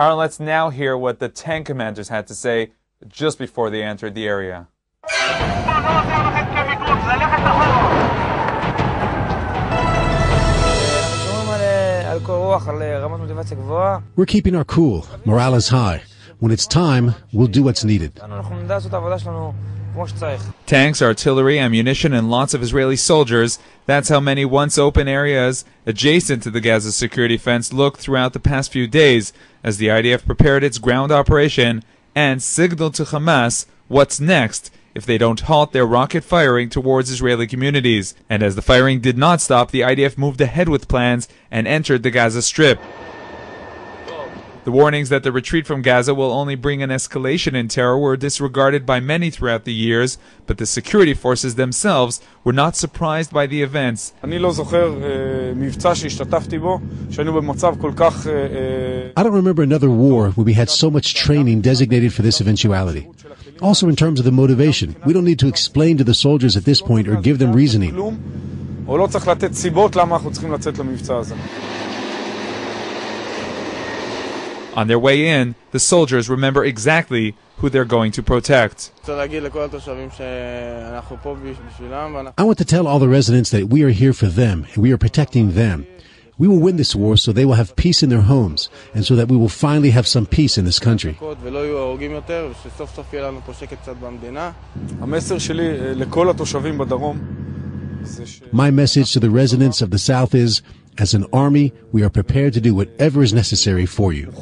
Aaron, let's now hear what the tank commanders had to say just before they entered the area. We're keeping our cool. Morale is high. When it's time, we'll do what's needed. Tanks, artillery, ammunition, and lots of Israeli soldiers. That's how many once open areas adjacent to the Gaza security fence looked throughout the past few days as the IDF prepared its ground operation and signaled to Hamas what's next if they don't halt their rocket firing towards Israeli communities. And as the firing did not stop, the IDF moved ahead with plans and entered the Gaza Strip. The warnings that the retreat from Gaza will only bring an escalation in terror were disregarded by many throughout the years, but the security forces themselves were not surprised by the events. I don't remember another war where we had so much training designated for this eventuality. Also, in terms of the motivation, we don't need to explain to the soldiers at this point or give them reasoning. On their way in, the soldiers remember exactly who they're going to protect. I want to tell all the residents that we are here for them and we are protecting them. We will win this war so they will have peace in their homes and so that we will finally have some peace in this country. My message to the residents of the South is as an army, we are prepared to do whatever is necessary for you.